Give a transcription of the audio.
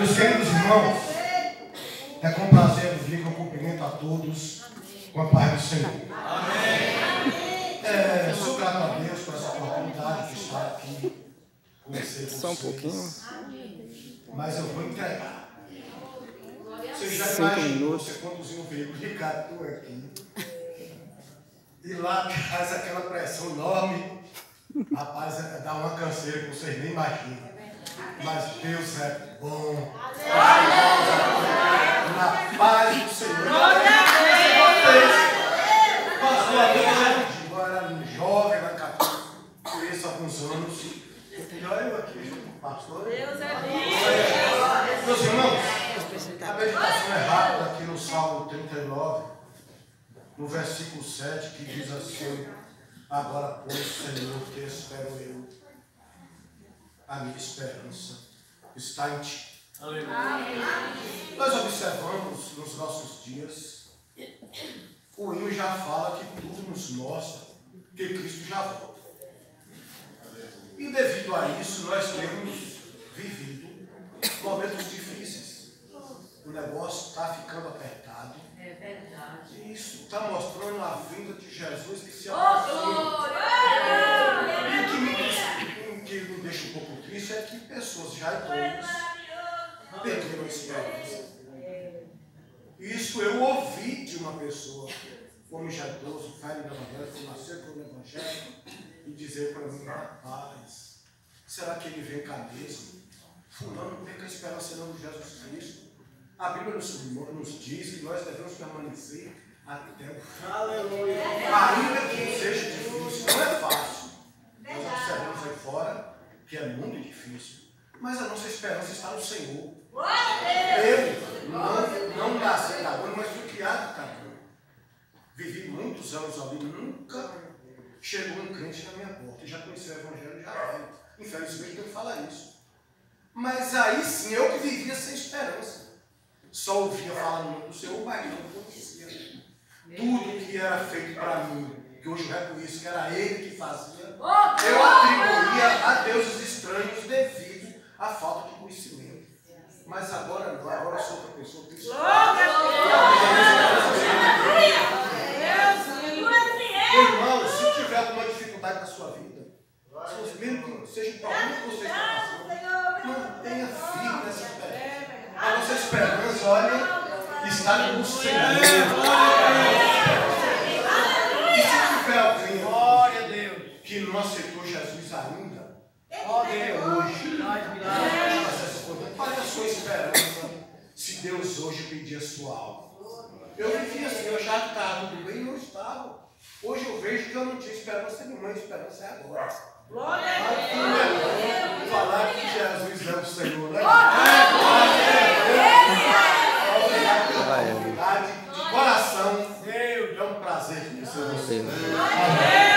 Meus queridos irmãos, é com prazer vir que eu cumprimento a todos com a paz do Senhor. Amém. É, sou grato a Deus por essa oportunidade de estar aqui, conhecer vocês. Só um pouquinho. Mas eu vou entregar. Você já imaginou você conduzir um veículo de catu aqui e lá faz aquela pressão enorme. Rapaz, é- dá uma canseira que vocês nem imaginam. Mas Deus é bom. Na paz do Senhor. Pastor, a minha eu era jovem na cabeça, conheço alguns anos. E olha eu aqui, pastor. Deus é bom. Meus irmãos, a meditação é rápida aqui no Salmo 39, no versículo 7, que diz assim: Agora, pois, Senhor, que espero eu, a minha esperança está em Ti. Nós observamos nos nossos dias, o hino já fala que tudo nos mostra que Cristo já volta. E devido a isso, nós temos vivido momentos difíceis. O negócio está ficando apertado. É verdade. E isso está mostrando a vinda de Jesus que se Oh, aproxima. glória! E o que me, deixa- que um pouco triste é que pessoas já idosas perderam a esperança. Isso eu ouvi de uma pessoa, homem já idoso, velho do Evangelho, que nasceu pelo Evangelho, e dizer para mim, rapaz, será que ele vem cá mesmo? Fulano não vem com a esperança não de Jesus Cristo. A Bíblia nos, nos diz que nós devemos permanecer até o fim. Aleluia. Ainda que seja difícil, não é fácil. Nós observamos aí fora que é muito difícil. Mas a nossa esperança está no Senhor. Eu não, não nasci cagando, mas fui criado cagando. Vivi muitos anos ali, nunca chegou um crente na minha porta. E já conheci o Evangelho já velho. Infelizmente que falar isso. Mas aí sim, eu que vivia sem esperança. Só ouvia falar no nome do Senhor, mas não conhecia. Tudo que era feito para mim, que hoje eu reconheço que era Ele que fazia, eu atribuía Mas agora não, agora eu sou outra pessoa. tenho Meu irmão, se tiver alguma dificuldade na sua vida, se você, mesmo que seja o problema que você está passando, mantenha firme nessa esperança. A nossa esperança, olha, está no Senhor. E se tiver alguém Glória a Deus. que não aceitou Jesus ainda, Glória a Deus. hoje, Faz Deus milagre. vai fazer essa coisa. Qual é a sua esperança se Deus hoje pedir a sua alma? Eu vivia assim, eu que estava tudo bem e não estava. Hoje eu vejo que eu não tinha esperança nenhuma, a esperança é agora. Glória a é bom falar que Jesus é o Senhor, né? Obrigado pela oportunidade, de coração. Deus. É um prazer conhecer você. Deus. Amém.